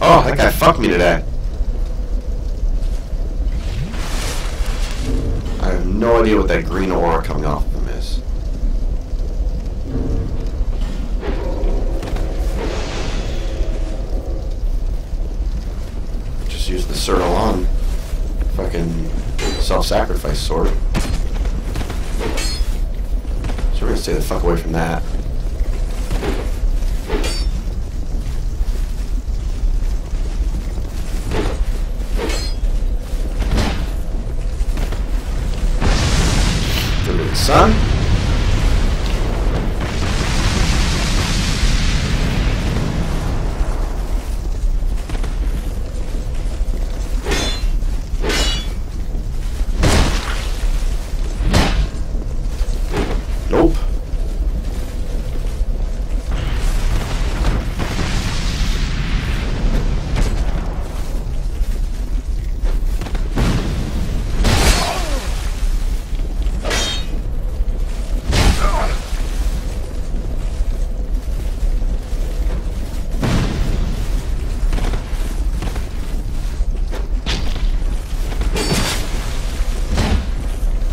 Oh, that guy fucked me today. I have no idea what that green aura coming off of him is. Just use the Certalon fucking self-sacrifice sword. So we're gonna stay the fuck away from that. Son. Nope.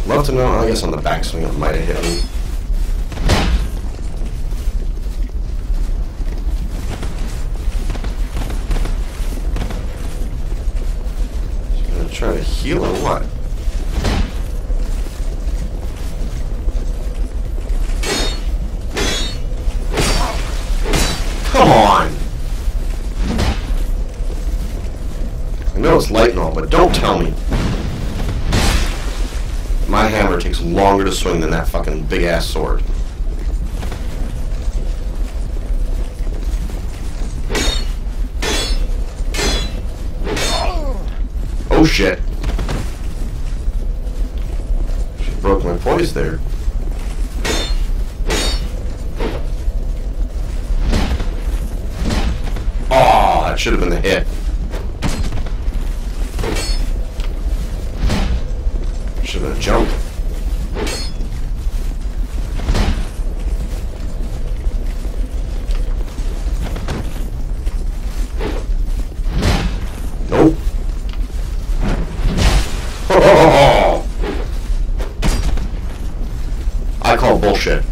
Love to know, I guess on the backswing it might have hit me. She's try to heal or what? Come on! I know it's light and all, but don't tell me. My hammer takes longer to swing than that fucking big ass sword. Oh shit. She broke my poise there. Oh, that should have been the hit. I call bullshit.